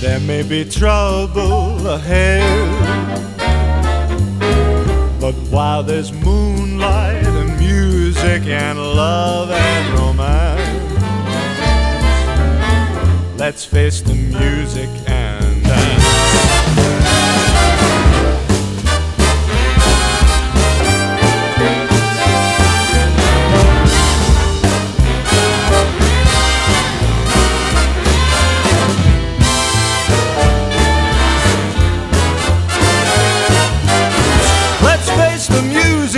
There may be trouble ahead. But while there's moonlight and music and love and romance, let's face the music. the music.